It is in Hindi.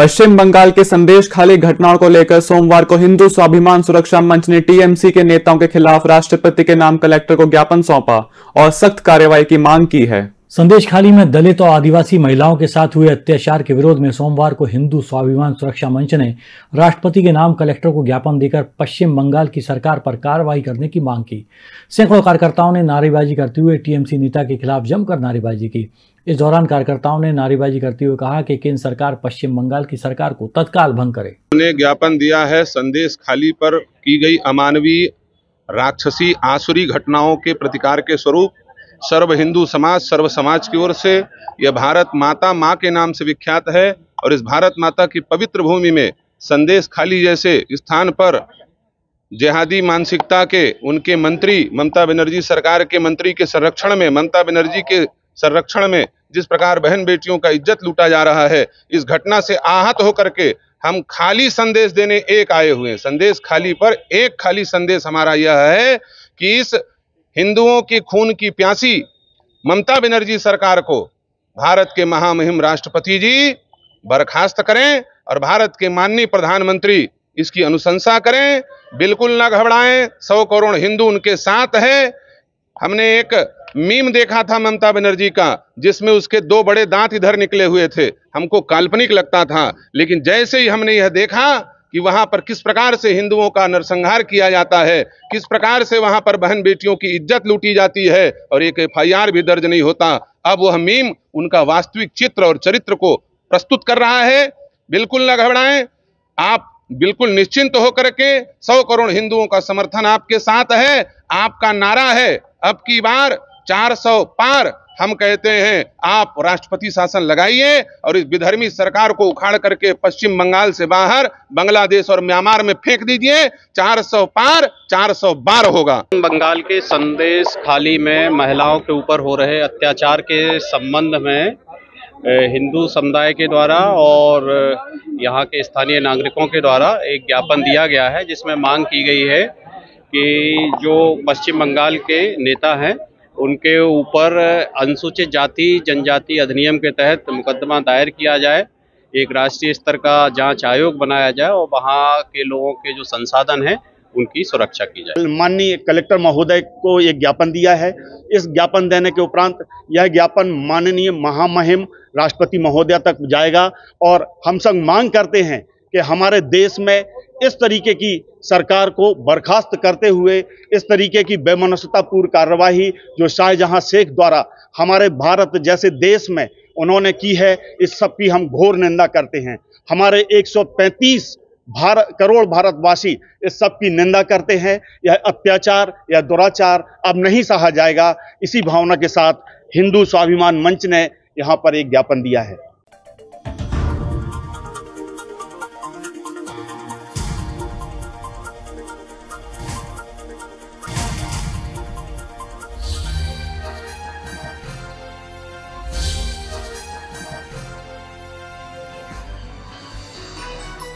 पश्चिम बंगाल के संदेश खाली घटनाओं को लेकर सोमवार को हिंदू स्वाभिमान सुरक्षा मंच ने टीएमसी के नेताओं के खिलाफ राष्ट्रपति के नाम कलेक्टर को ज्ञापन सौंपा और सख्त कार्रवाई की मांग की है। संदेश खाली में दलित और आदिवासी महिलाओं के साथ हुए अत्याचार के विरोध में सोमवार को हिंदू स्वाभिमान सुरक्षा मंच ने राष्ट्रपति के नाम कलेक्टर को ज्ञापन देकर पश्चिम बंगाल की सरकार पर कार्रवाई करने की मांग की। सैकड़ों कार्यकर्ताओं ने नारेबाजी करते हुए टीएमसी नेता के खिलाफ जमकर नारेबाजी की। इस दौरान कार्यकर्ताओं ने नारेबाजी करते हुए कहा कि केंद्र सरकार पश्चिम बंगाल की सरकार को तत्काल भंग करे। उन्होंने ज्ञापन दिया है, संदेश खाली पर की गई अमानवीय, राक्षसी, आसुरी घटनाओं के प्रतिकार के स्वरूप सर्व हिंदू समाज, सर्व समाज की ओर से यह भारत माता, माँ के नाम से विख्यात है और इस भारत माता की पवित्र भूमि में संदेश खाली जैसे स्थान पर जिहादी मानसिकता के, उनके मंत्री ममता बनर्जी, सरकार के मंत्री के संरक्षण में ममता बनर्जी के संरक्षण में जिस प्रकार बहन बेटियों का इज़्ज़त लूटा जा रहा है, इस घटना से आहत होकर के हम खाली संदेश देने एक आए हुए हैं। संदेश खाली पर, एक खाली संदेश हमारा यह है कि इस हिंदुओं की खून की प्यासी ममता बनर्जी सरकार को भारत के महामहिम राष्ट्रपति जी बर्खास्त करें और भारत के माननीय प्रधानमंत्री इसकी अनुशंसा करें। बिल्कुल न घबराएँ, सौ करोड़ हिंदू उनके साथ है। हमने एक मीम देखा था ममता बनर्जी का, जिसमें उसके दो बड़े दांत इधर निकले हुए थे। हमको काल्पनिक लगता था, लेकिन जैसे ही हमने यह देखा कि वहाँ पर किस प्रकार से हिंदुओं का नरसंहार किया जाता है, किस प्रकार से वहाँ पर बहन बेटियों की इज़्ज़त लूटी जाती है और एक एफआईआर भी दर्ज नहीं होता, अब वह मीम उनका वास्तविक चित्र और चरित्र को प्रस्तुत कर रहा है। बिल्कुल न घबराएँ, आप बिल्कुल निश्चिंत होकर के सौ करोड़ हिंदुओं का समर्थन आपके साथ है, आपका नारा है, अब की बार 400 पार हम कहते हैं, आप राष्ट्रपति शासन लगाइए और इस विधर्मी सरकार को उखाड़ करके पश्चिम बंगाल से बाहर बांग्लादेश और म्यांमार में फेंक दीजिए। 400 पार 400 बार होगा। बंगाल के संदेश खाली में महिलाओं के ऊपर हो रहे अत्याचार के संबंध में हिंदू समुदाय के द्वारा और यहाँ के स्थानीय नागरिकों के द्वारा एक ज्ञापन दिया गया है, जिसमें मांग की गई है कि जो पश्चिम बंगाल के नेता हैं उनके ऊपर अनुसूचित जाति, जनजाति अधिनियम के तहत मुकदमा दायर किया जाए, एक राष्ट्रीय स्तर का जाँच आयोग बनाया जाए और वहाँ के लोगों के जो संसाधन हैं, उनकी सुरक्षा की जाए। माननीय कलेक्टर महोदय को एक ज्ञापन दिया है। इस ज्ञापन देने के उपरांत यह ज्ञापन माननीय महामहिम राष्ट्रपति महोदय तक जाएगा और हम सब मांग करते हैं कि हमारे देश में इस तरीके की सरकार को बर्खास्त करते हुए, इस तरीके की बेमनसतापूर्ण कार्रवाई जो शाहजहां शेख द्वारा हमारे भारत जैसे देश में उन्होंने की है, इस सब की हम घोर निंदा करते हैं। हमारे 135 भारत करोड़ भारतवासी इस सब की निंदा करते हैं। यह अत्याचार या दुराचार अब नहीं सहा जाएगा। इसी भावना के साथ हिंदू स्वाभिमान मंच ने यहाँ पर एक ज्ञापन दिया है।